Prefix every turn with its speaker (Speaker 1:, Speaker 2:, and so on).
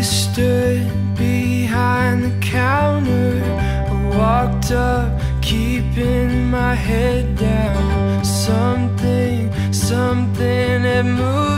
Speaker 1: you stood behind the counter. I walked up, keeping my head down. Something, something had moved